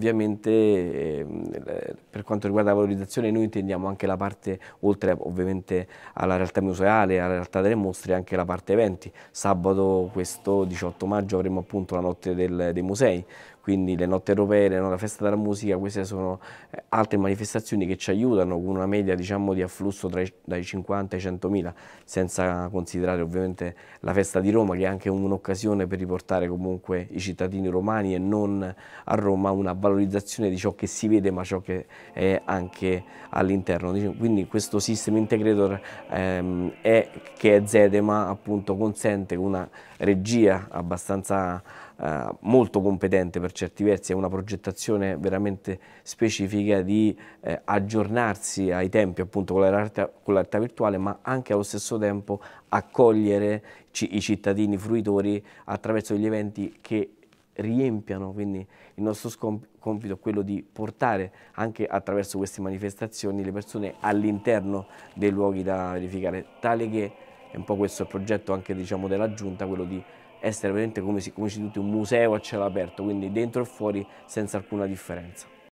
Ovviamente eh, per quanto riguarda la valorizzazione noi intendiamo anche la parte, oltre ovviamente alla realtà museale, alla realtà delle mostre, anche la parte eventi. Sabato questo 18 maggio avremo appunto la notte del, dei musei, quindi le notti europee, la festa della musica, queste sono eh, altre manifestazioni che ci aiutano con una media diciamo, di afflusso tra i, dai 50 ai 100 mila, senza considerare ovviamente la festa di Roma che è anche un'occasione per riportare comunque i cittadini romani e non a Roma una valorizzazione di ciò che si vede ma ciò che è anche all'interno. Quindi questo System Integrator ehm, è, che è Zedema appunto consente una regia abbastanza eh, molto competente per certi versi, è una progettazione veramente specifica di eh, aggiornarsi ai tempi appunto con la, realtà, con la realtà virtuale ma anche allo stesso tempo accogliere i cittadini fruitori attraverso degli eventi che riempiano, quindi il nostro compito è quello di portare anche attraverso queste manifestazioni le persone all'interno dei luoghi da verificare, tale che, è un po' questo il progetto anche diciamo, della Giunta, quello di essere veramente come, come si tutti un museo a cielo aperto, quindi dentro e fuori senza alcuna differenza.